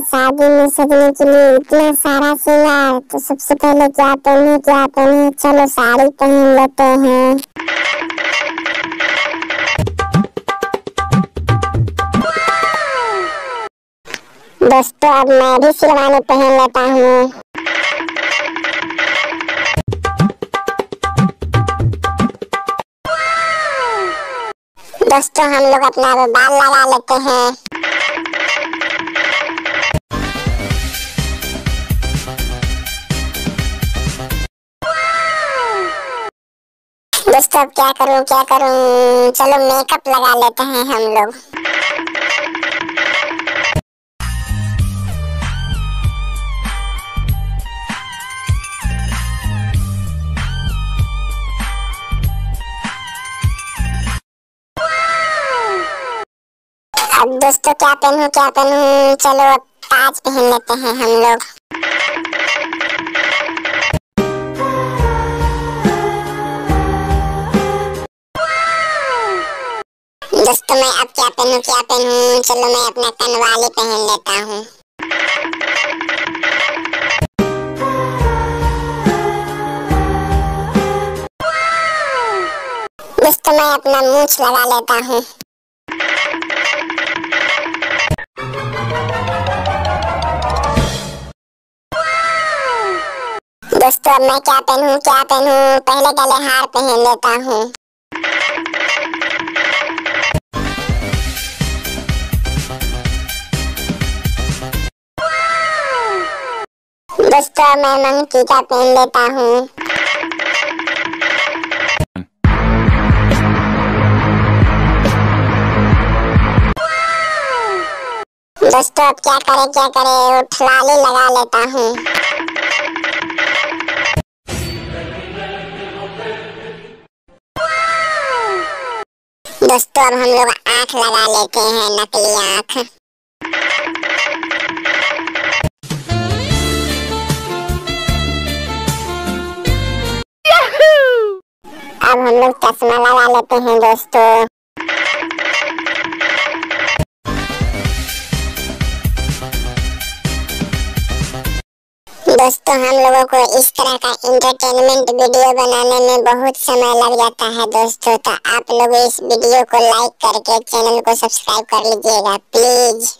शादी में सजने के लिए इतना सारा श्रृंगार तो सबसे पहले क्या पहने क्या पहने? चलो साड़ी पहन लेते हैं। दोस्तों, अब मैं भी शेरवानी पहन लेता हूँ। दोस्तों, हम लोग अपना बाल लगा लेते हैं। दोस्तों, अब क्या करूँ क्या करूँ? चलो मेकअप लगा लेते हैं हम लोग। अब दोस्तों, क्या पहनूं क्या पहनूं? चलो अब ताज पहन लेते हैं हम लोग। दोस्तों, मैं अब क्या पहनूं क्या पहनूं? चलो मैं अपना कनवाली पहन लेता हूँ। दोस्तों, मैं अपना मूछ लगा लेता हूँ। दोस्तों, अब मैं क्या पहनूं क्या पहनूं? पहले गले हार पहन लेता हूँ। दोस्तों मैं मंकी का पहन लेता हूँ। दोस्तों, अब क्या करे क्या करे? उठलाली लगा लेता हूँ। दोस्तों अब हम लोग आँख लगा लेते हैं नकली आँख। अब हम लोग चश्मा लगा लेते हैं दोस्तों। दोस्तों, हम लोगों को इस तरह का इंटरटेनमेंट वीडियो बनाने में बहुत समय लग जाता है दोस्तों तो आप लोग इस वीडियो को लाइक करके चैनल को सब्सक्राइब कर लीजिएगा प्लीज़